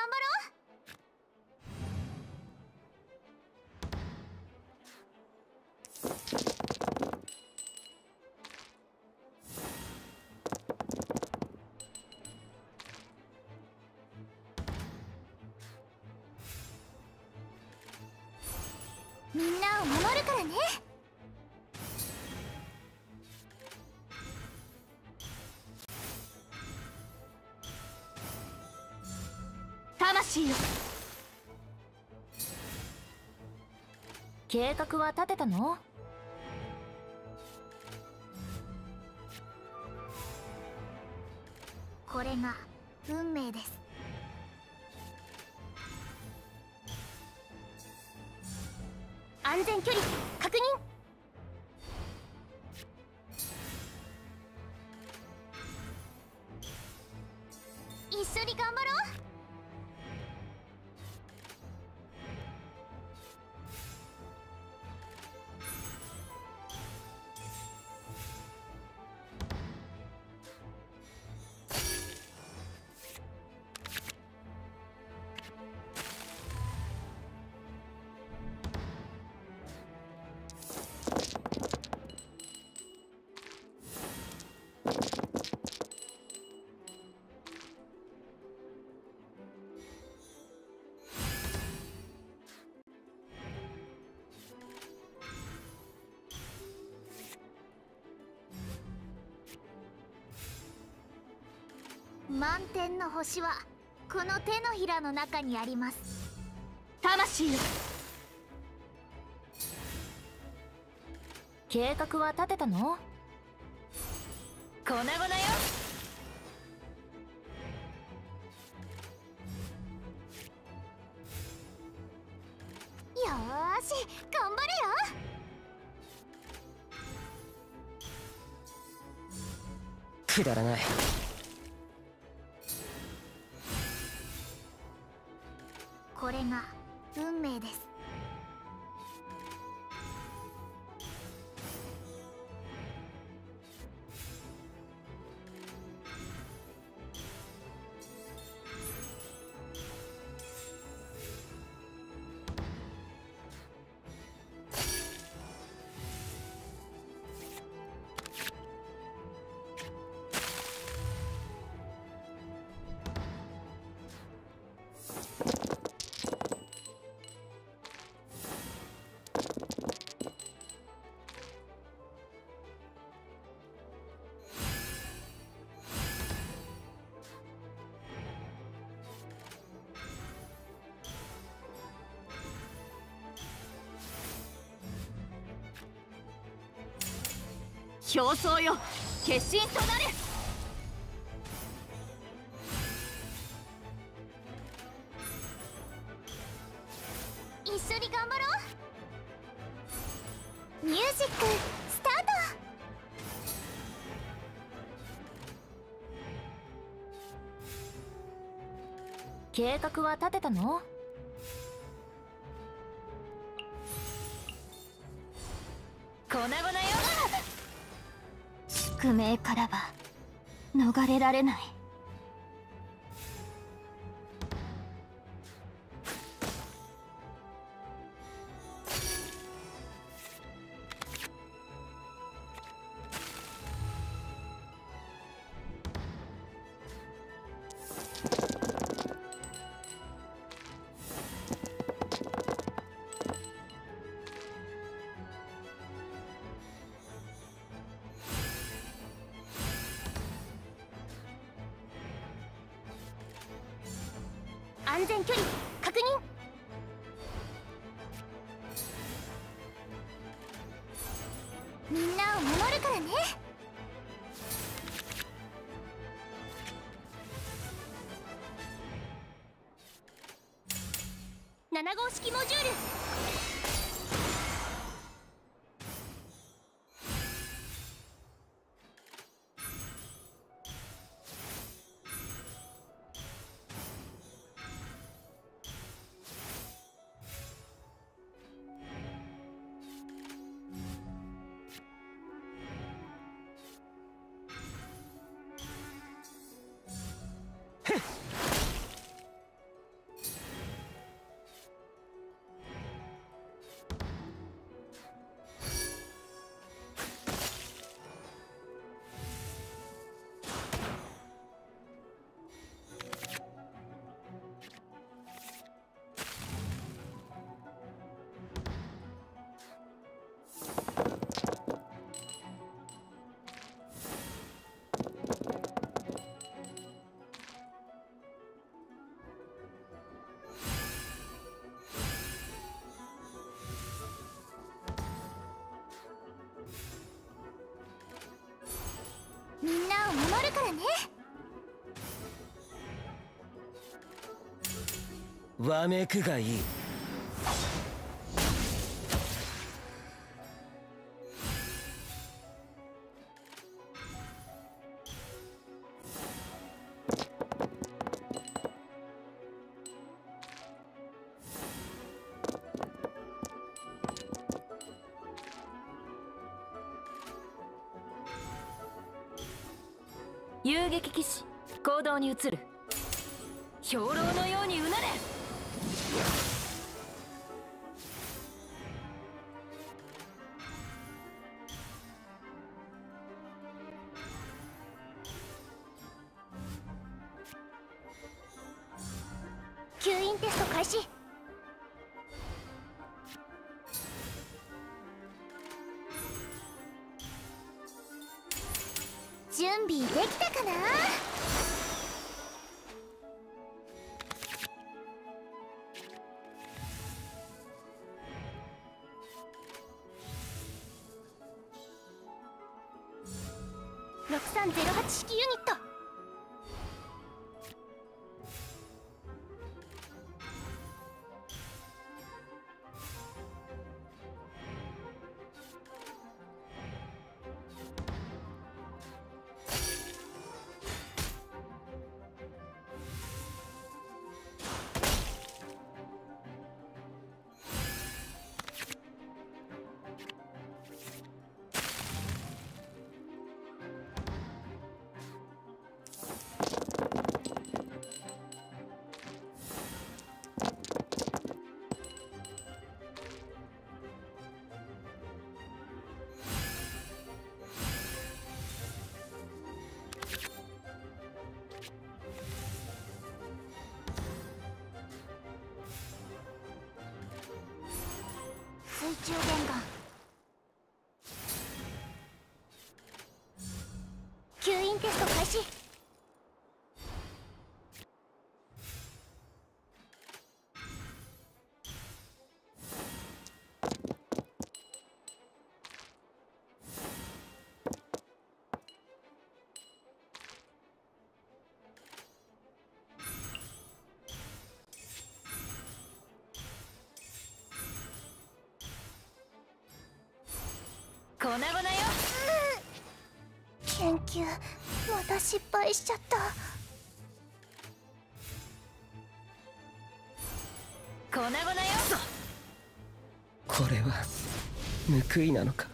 頑張ろう魂よ。計画は立てたの？これが運命です。安全距離確認。一緒に頑張ろう。満天の星はこの手のひらの中にあります。魂よ計画は立てたの？粉々よ。よーし頑張れよ。くだらないれが運命です。表層よ。決心となれ。一緒に頑張ろう。ミュージックスタート。計画は立てたの？宿命からは逃れられない。安全距離確認。みんなを守るからね。7号式モジュール。みんなを守るからね。わめくがいい。遊撃騎士行動に移る。兵糧のようにうなれ。吸引テスト開始。備できたかな？6308式ユニット。伝言吸引テスト開始。粉々よ。研究また失敗しちゃった。粉々よ。これは報いなのか？